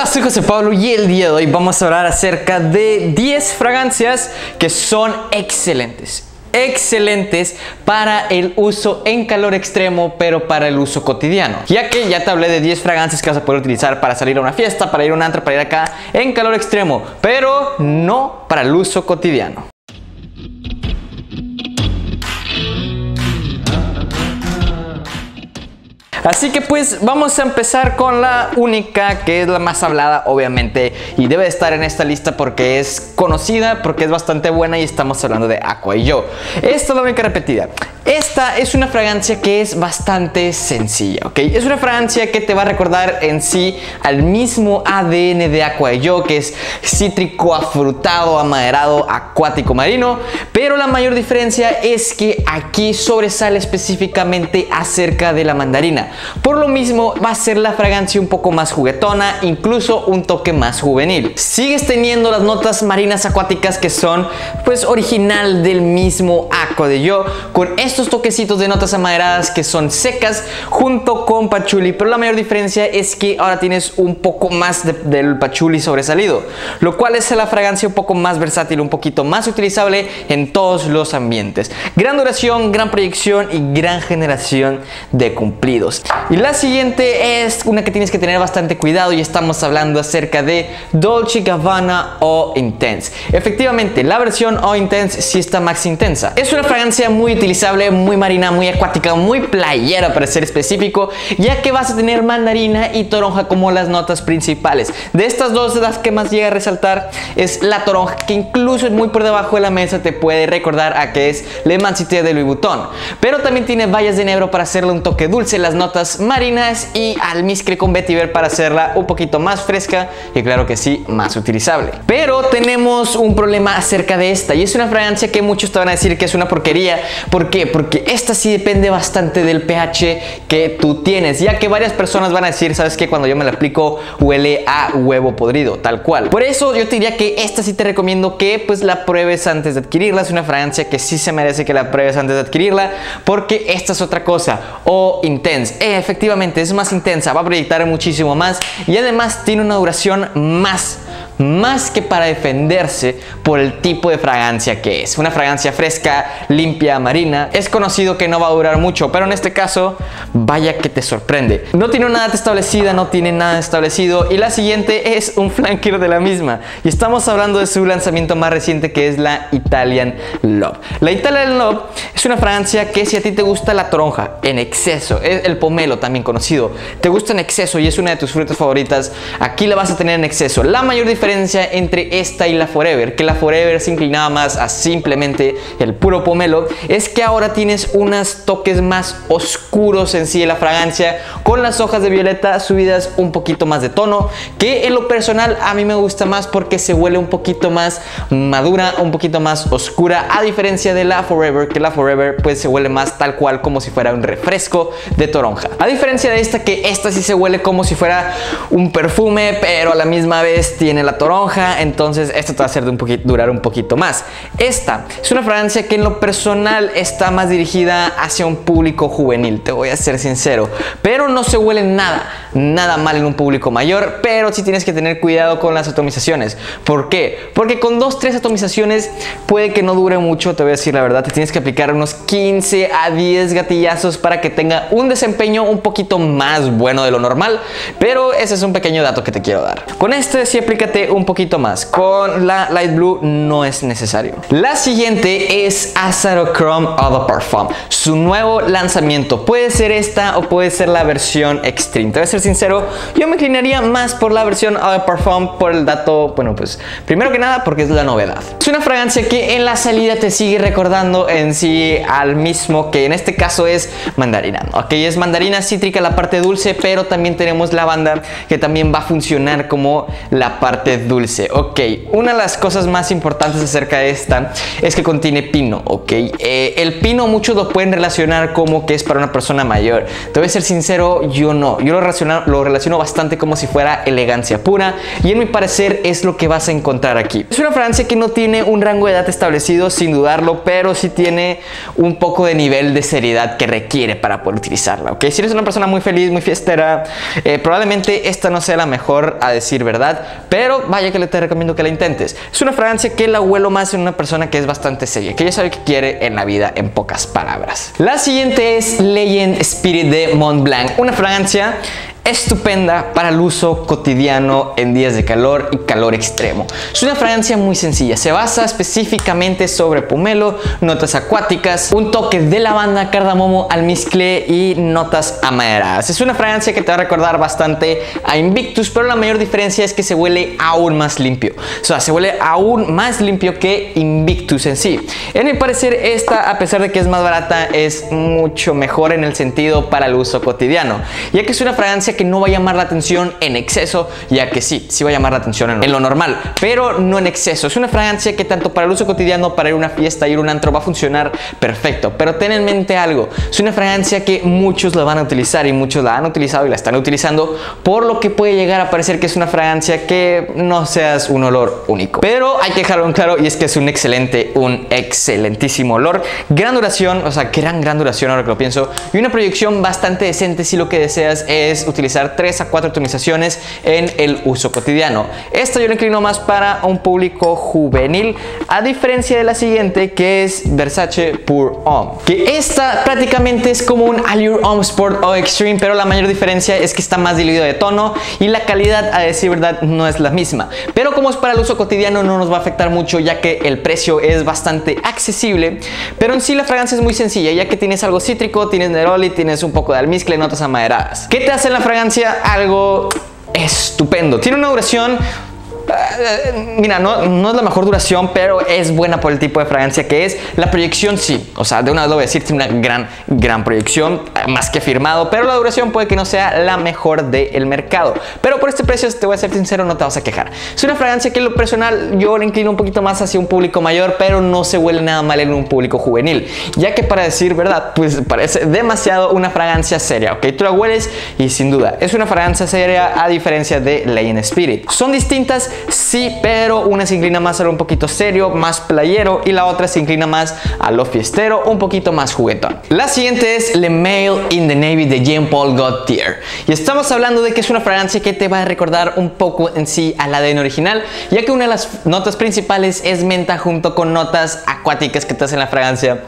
estás? Soy José Pablo y el día de hoy vamos a hablar acerca de 10 fragancias que son excelentes. Excelentes para el uso en calor extremo, pero para el uso cotidiano. Ya que ya te hablé de 10 fragancias que vas a poder utilizar para salir a una fiesta, para ir a un antro, para ir acá en calor extremo, pero no para el uso cotidiano. Así que pues vamos a empezar con la única que es la más hablada obviamente y debe estar en esta lista porque es conocida, porque es bastante buena y estamos hablando de Aqua y yo. Esta es la única repetida. Esta es una fragancia que es bastante sencilla, ¿ok? Es una fragancia que te va a recordar en sí al mismo ADN de Aqua y Yo, que es cítrico, afrutado, amaderado, acuático, marino, pero la mayor diferencia es que aquí sobresale específicamente acerca de la mandarina. Por lo mismo va a ser la fragancia un poco más juguetona, incluso un toque más juvenil. Sigues teniendo las notas marinas acuáticas que son pues original del mismo Aqua de Yo, con estos toquecitos de notas amaderadas que son secas junto con pachuli, pero la mayor diferencia es que ahora tienes un poco más del pachuli sobresalido, lo cual es la fragancia un poco más versátil, un poquito más utilizable en todos los ambientes. Gran duración, gran proyección y gran generación de cumplidos. Y la siguiente es una que tienes que tener bastante cuidado y estamos hablando acerca de Dolce Gabbana O Intense. Efectivamente, la versión O Intense sí está más intensa. Es una fragancia muy utilizable, muy marina, muy acuática, muy playera para ser específico, ya que vas a tener mandarina y toronja como las notas principales. De estas dos, las que más llega a resaltar es la toronja, que incluso es muy por debajo de la mesa te puede recordar a que es Le Mancité de Louis Vuitton. Pero también tiene bayas de negro para hacerle un toque dulce, las notas marinas y almizcle con vetiver para hacerla un poquito más fresca y claro que sí, más utilizable. Pero tenemos un problema acerca de esta y es una fragancia que muchos te van a decir que es una porquería. ¿Por qué? Porque esta sí depende bastante del pH que tú tienes, ya que varias personas van a decir, ¿sabes que Cuando yo me la aplico huele a huevo podrido, tal cual. Por eso yo te diría que esta sí te recomiendo que pues la pruebes antes de adquirirla. Es una fragancia que sí se merece que la pruebes antes de adquirirla porque esta es otra cosa. O Intense efectivamente es más intensa, va a proyectar muchísimo más y además tiene una duración más más que para defenderse por el tipo de fragancia que es. Una fragancia fresca, limpia, marina. Es conocido que no va a durar mucho, pero en este caso, vaya que te sorprende. No tiene una data establecida, no tiene nada establecido y la siguiente es un flanker de la misma. Y estamos hablando de su lanzamiento más reciente que es la Italian Love. La Italian Love es una fragancia que si a ti te gusta la toronja en exceso, es el pomelo también conocido, te gusta en exceso y es una de tus frutas favoritas, aquí la vas a tener en exceso. La mayor diferencia entre esta y la Forever, que la Forever se inclinaba más a simplemente el puro pomelo, es que ahora tienes unos toques más oscuros en sí de la fragancia, con las hojas de violeta subidas un poquito más de tono, que en lo personal a mí me gusta más porque se huele un poquito más madura, un poquito más oscura, a diferencia de la Forever, que la Forever pues se huele más tal cual como si fuera un refresco de toronja. A diferencia de esta, que esta sí se huele como si fuera un perfume, pero a la misma vez tiene la toronja, entonces esto te va a hacer de un durar un poquito más. Esta es una fragancia que en lo personal está más dirigida hacia un público juvenil, te voy a ser sincero, pero no se huele nada, nada mal en un público mayor, pero sí tienes que tener cuidado con las atomizaciones. ¿Por qué? Porque con dos, tres atomizaciones puede que no dure mucho, te voy a decir la verdad, te tienes que aplicar unos 15 a 10 gatillazos para que tenga un desempeño un poquito más bueno de lo normal, pero ese es un pequeño dato que te quiero dar. Con este sí aplícate un poquito más. Con la Light Blue no es necesario. La siguiente es Chrome Eau de Parfum. Su nuevo lanzamiento. Puede ser esta o puede ser la versión Extreme. Te voy a ser sincero, yo me inclinaría más por la versión Eau de Parfum por el dato, bueno, pues primero que nada porque es la novedad. Es una fragancia que en la salida te sigue recordando en sí al mismo que en este caso es mandarina. Ok, es mandarina cítrica la parte dulce, pero también tenemos lavanda que también va a funcionar como la parte dulce. Ok, una de las cosas más importantes acerca de esta es que contiene pino, ok. Eh, el pino muchos lo pueden relacionar como que es para una persona mayor. Te voy a ser sincero, yo no. Yo lo relaciono, lo relaciono bastante como si fuera elegancia pura y en mi parecer es lo que vas a encontrar aquí. Es una fragancia que no tiene un rango de edad establecido sin dudarlo, pero sí tiene un poco de nivel de seriedad que requiere para poder utilizarla, ok. Si eres una persona muy feliz, muy fiestera, eh, probablemente esta no sea la mejor a decir verdad, pero vaya que le te recomiendo que la intentes. Es una fragancia que la huelo más en una persona que es bastante seria, que ya sabe qué quiere en la vida en pocas palabras. La siguiente es Legend Spirit de Mont Blanc, una fragancia estupenda para el uso cotidiano en días de calor y calor extremo. Es una fragancia muy sencilla, se basa específicamente sobre pomelo, notas acuáticas, un toque de lavanda, cardamomo, almizcle y notas amaderadas. Es una fragancia que te va a recordar bastante a Invictus, pero la mayor diferencia es que se huele aún más limpio. O sea, se huele aún más limpio que Invictus en sí. En mi parecer, esta, a pesar de que es más barata, es mucho mejor en el sentido para el uso cotidiano, ya que es una fragancia que no va a llamar la atención en exceso, ya que sí, sí va a llamar la atención en lo, normal, pero no en exceso. Es una fragancia que tanto para el uso cotidiano, para ir a una fiesta, ir a un antro, va a funcionar perfecto. Pero ten en mente algo, es una fragancia que muchos la van a utilizar y muchos la han utilizado y la están utilizando, por lo que puede llegar a parecer que es una fragancia que no seas un olor único. Pero hay que dejarlo en claro y es que es un excelente, un excelentísimo olor. Gran duración, o sea, gran, gran duración ahora que lo pienso, y una proyección bastante decente si lo que deseas es utilizar utilizar 3 a 4 atomizaciones en el uso cotidiano. Esta yo la inclino más para un público juvenil, a diferencia de la siguiente que es Versace Pure Homme. Que esta prácticamente es como un Allure Homme Sport o Extreme, pero la mayor diferencia es que está más diluido de tono y la calidad, a decir verdad, no es la misma. Pero como es para el uso cotidiano no nos va a afectar mucho ya que el precio es bastante accesible, pero en sí la fragancia es muy sencilla ya que tienes algo cítrico, tienes neroli, tienes un poco de almizcle, notas amaderadas. ¿Qué te hace la fragancia algo estupendo. Tiene una duración mira, no, es la mejor duración, pero es buena por el tipo de fragancia que es. La proyección sí, o sea, de una vez lo voy a decir, tiene una gran, gran proyección, más que firmado, pero la duración puede que no sea la mejor del mercado. Pero por este precio, te voy a ser sincero, no te vas a quejar. Es una fragancia que en lo personal yo le inclino un poquito más hacia un público mayor, pero no se huele nada mal en un público juvenil, ya que para decir verdad, pues parece demasiado una fragancia seria, ¿ok? Tú la hueles y sin duda es una fragancia seria a diferencia de Legend Spirit. Son distintas, sí, pero una se inclina más a lo un poquito serio, más playero y la otra se inclina más a lo fiestero, un poquito más juguetón. La siguiente es Le Mail in the Navy de Jean Paul Gaultier y estamos hablando de que es una fragancia que te va a recordar un poco en sí al ADN original, ya que una de las notas principales es menta junto con notas acuáticas que te hacen la fragancia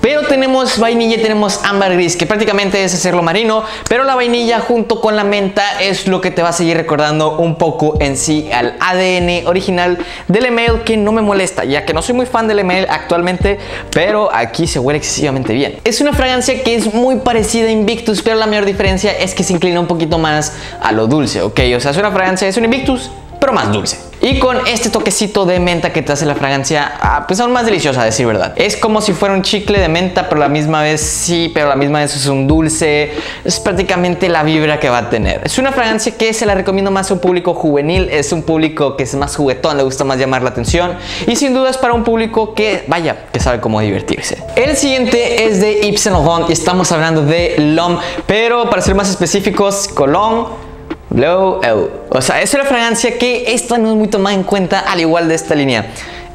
Pero tenemos vainilla y tenemos ámbar gris, que prácticamente es hacerlo marino, pero la vainilla junto con la menta es lo que te va a seguir recordando un poco en sí al ADN original del email, que no me molesta, ya que no soy muy fan del email actualmente, pero aquí se huele excesivamente bien. Es una fragancia que es muy parecida a Invictus, pero la mayor diferencia es que se inclina un poquito más a lo dulce, ¿ok? O sea, es una fragancia, es un Invictus, pero más dulce. Y con este toquecito de menta que te hace la fragancia, ah, pues aún más deliciosa, decir verdad. Es como si fuera un chicle de menta, pero a la misma vez sí, pero a la misma vez es un dulce. Es prácticamente la vibra que va a tener. Es una fragancia que se la recomiendo más a un público juvenil, es un público que es más juguetón, le gusta más llamar la atención. Y sin duda es para un público que, vaya, que sabe cómo divertirse. El siguiente es de Yves Saint Laurent y estamos hablando de L'Homme, pero para ser más específicos, Cologne Blow Out. O sea, es una fragancia que esta no es muy tomada en cuenta al igual de esta línea.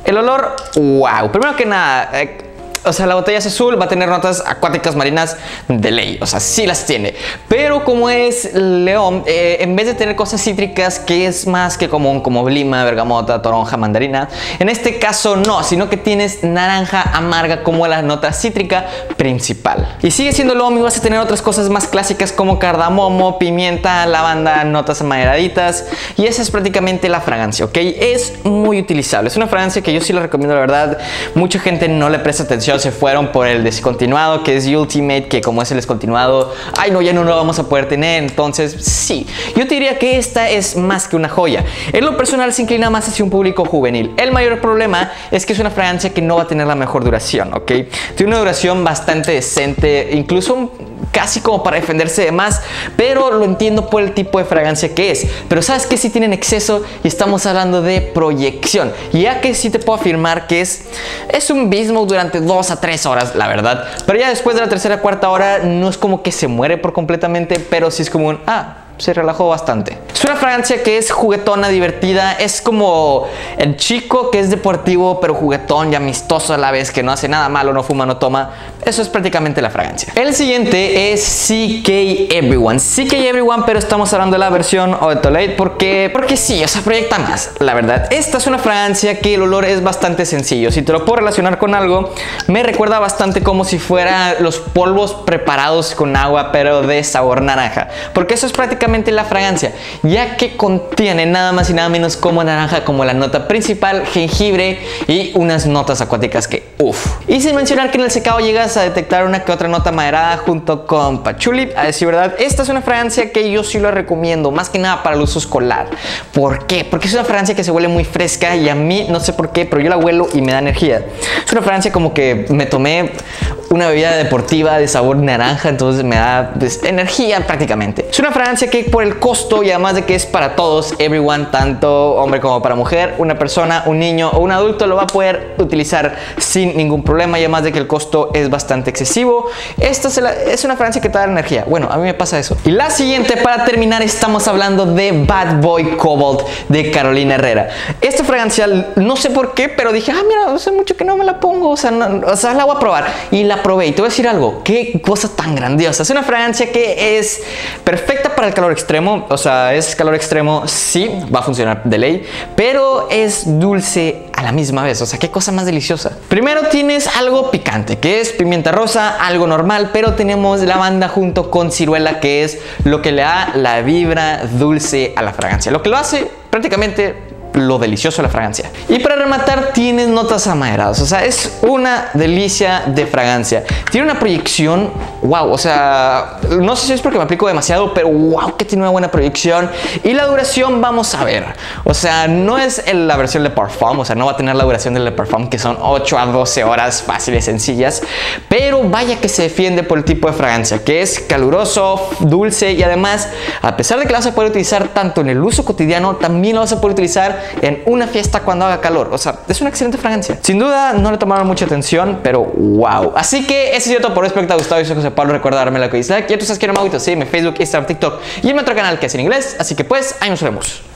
El olor, wow. Primero que nada, eh, o sea, la botella es azul, va a tener notas acuáticas marinas de ley, o sea, sí las tiene. Pero como es León, eh, en vez de tener cosas cítricas, que es más que común, como lima, bergamota, toronja, mandarina, en este caso no, sino que tienes naranja amarga como la nota cítrica principal. Y sigue siendo León y vas a tener otras cosas más clásicas como cardamomo, pimienta, lavanda, notas amaderaditas, y esa es prácticamente la fragancia, ¿ok? Es muy utilizable, es una fragancia que yo sí la recomiendo, la verdad. Mucha gente no le presta atención se fueron por el descontinuado que es Ultimate, que como es el descontinuado, ay no, ya no lo vamos a poder tener. Entonces, sí, yo te diría que esta es más que una joya. En lo personal se inclina más hacia un público juvenil. El mayor problema es que es una fragancia que no va a tener la mejor duración, ¿ok? Tiene una duración bastante decente, incluso casi como para defenderse de más, pero lo entiendo por el tipo de fragancia que es. Pero sabes que si tienen exceso y estamos hablando de proyección, ya que sí te puedo afirmar que es, es un bismo durante 2 a 3 horas, la verdad. Pero ya después de la tercera cuarta hora no es como que se muere por completamente, pero sí es como un, ah, se relajó bastante. Es una fragancia que es juguetona, divertida, es como el chico que es deportivo pero juguetón y amistoso a la vez, que no hace nada malo, no fuma, no toma. Eso es prácticamente la fragancia. El siguiente es CK Everyone. CK Everyone, pero estamos hablando de la versión Autolate porque, porque sí, o sea, proyecta más, la verdad. Esta es una fragancia que el olor es bastante sencillo. Si te lo puedo relacionar con algo, me recuerda bastante como si fuera los polvos preparados con agua, pero de sabor naranja. Porque eso es prácticamente la fragancia, ya que contiene nada más y nada menos como naranja como la nota principal, jengibre y unas notas acuáticas que uff. Y sin mencionar que en el secado llegas a detectar una que otra nota maderada junto con pachuli. A decir verdad, esta es una fragancia que yo sí lo recomiendo, más que nada para el uso escolar. ¿Por qué? Porque es una fragancia que se huele muy fresca y a mí no sé por qué, pero yo la huelo y me da energía. Es una fragancia como que me tomé una bebida deportiva de sabor naranja, entonces me da pues, energía prácticamente. Es una fragancia que por el costo y además de que es para todos, everyone, tanto hombre como para mujer, una persona, un niño o un adulto lo va a poder utilizar sin ningún problema y además de que el costo es bastante excesivo. Esta es una fragancia que te da energía. Bueno, a mí me pasa eso. Y la siguiente, para terminar, estamos hablando de Bad Boy Cobalt de Carolina Herrera. Esta fragancia, no sé por qué, pero dije, ah, mira, hace mucho que no me la pongo, o sea, o sea, la voy a probar. Y la probé y te voy a decir algo, qué cosa tan grandiosa. Es una fragancia que es perfecta para el calor extremo, o sea, es calor extremo, sí, va a funcionar de ley, pero es dulce a la misma vez, o sea, qué cosa más deliciosa. Primero tienes algo picante, que es pimienta rosa, algo normal, pero tenemos lavanda junto con ciruela, que es lo que le da la vibra dulce a la fragancia, lo que lo hace prácticamente lo delicioso de la fragancia. Y para rematar, tienes notas amaderadas. O sea, es una delicia de fragancia. Tiene una proyección, wow. O sea, no sé si es porque me aplico demasiado, pero wow, que tiene una buena proyección. Y la duración, vamos a ver. O sea, no es la versión de Parfum. O sea, no va a tener la duración del Parfum, que son 8 a 12 horas fáciles, sencillas. Pero vaya que se defiende por el tipo de fragancia, que es caluroso, dulce y además, a pesar de que la vas a poder utilizar tanto en el uso cotidiano, también lo vas a poder utilizar en una fiesta cuando haga calor. O sea, es una excelente fragancia. Sin duda, no le tomaron mucha atención, pero wow. Así que ese es todo por respecto a Gustavo y soy José Pablo. Recordarme la que dice. Ya tú sabes que no me sí, mi Facebook, Instagram, TikTok y en mi otro canal que es en inglés. Así que pues, ahí nos vemos.